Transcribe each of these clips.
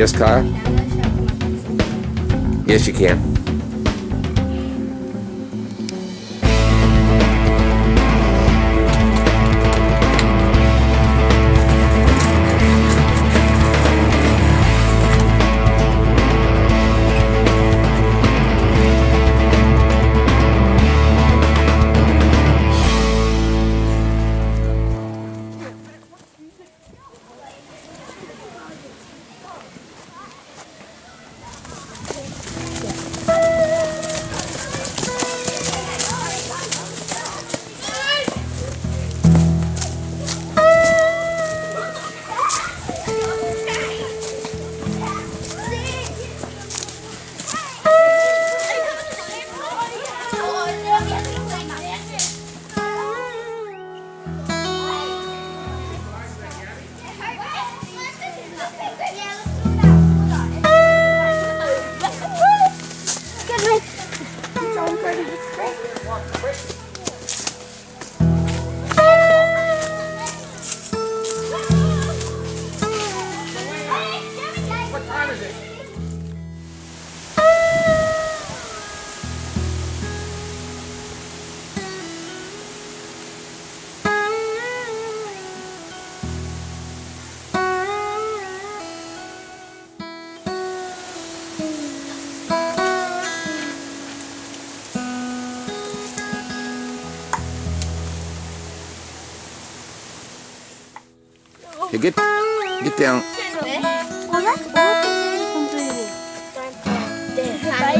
Yes, Kyle? Yes, you can. You get get down.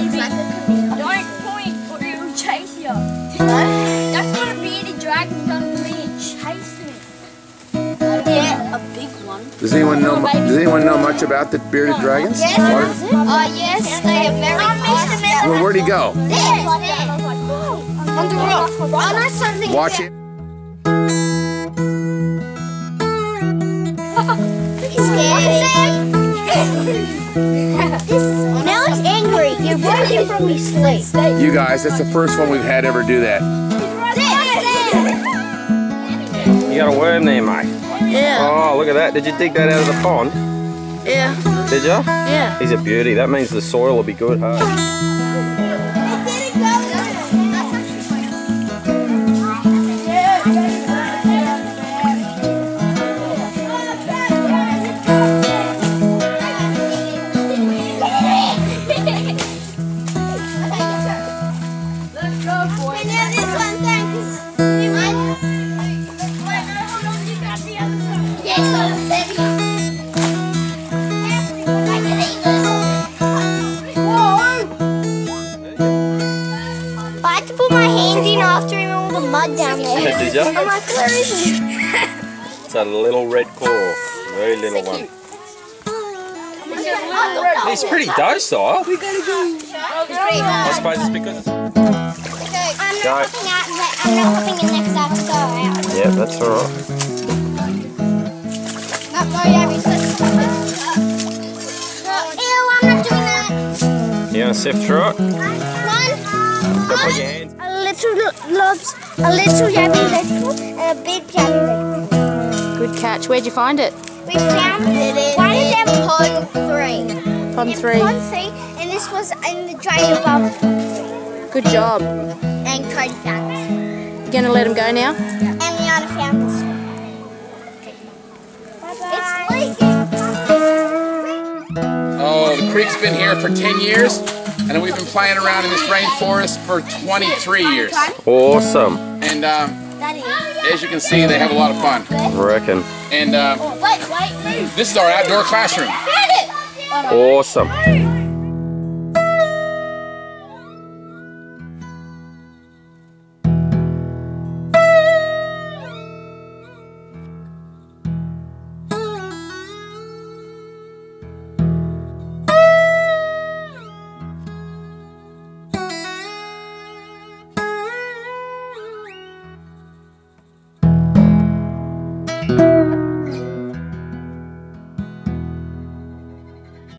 Don't point or it'll chase you. That's what a bearded dragon done to me. It chased me. Yeah, a big one. Does anyone know? Does anyone know much about the bearded dragons? Yes. What- Uh, yes, they are very fast. Well, where'd he go? There, on the rock. Oh, no, something. Watch it. Now it's angry. You're running from me, sleep. You guys, that's the first one we've had ever do that. You got a worm there, mate. Yeah, Oh, look at that. Did you dig that out of the pond? yeah, Did you? yeah. He's a beauty. That means the soil will be good, huh? Put my hand in after him all the mud down there. Did you? I'm like, where is he? It's a little red claw. Very little one. He's pretty docile. Oh, I suppose it's because it's... I'm not Go. hopping out. and I'm not hopping in next time to go out. Yeah, that's alright. Not go, Yabby. Ew, I'm not doing that. You want to sift through it? One. Go put your hands... A little lobs, a little yabby little, and a big yabby little. Good catch. Where'd you find it? We found it in one of them pond three. Pond In three. Pond three, and this was in the drain above. Good job. And Cody found it. You gonna let him go now? And Liana found this one. It's leaking. Oh, the creek's been here for 10 years, and we've been playing around in this rainforest for 23 years. Awesome. And um, as you can see, they have a lot of fun. Reckon. And um, Wait, wait, move. this is our outdoor classroom. Found. Awesome.